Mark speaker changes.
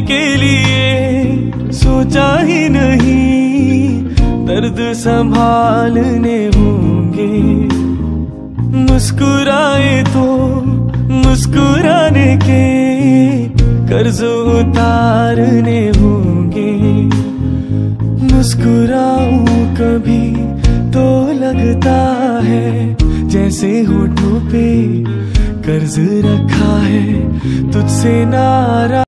Speaker 1: के लिए सोचा ही नहीं, दर्द संभालने होंगे। मुस्कुराए तो मुस्कुराने के, कर्ज उतारने होंगे। मुस्कुराऊं कभी तो लगता है, जैसे होठों पे कर्ज रखा है, तुझसे नारा